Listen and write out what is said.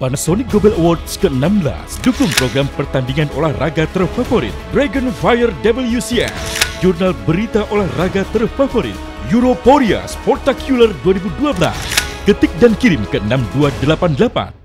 Panasonic Global Awards ke-16. Dukung program pertandingan olahraga terfavorit Dragon Fire WCS, jurnal berita olahraga terfavorit Europoria Sportacular 2012. Ketik dan kirim ke 6288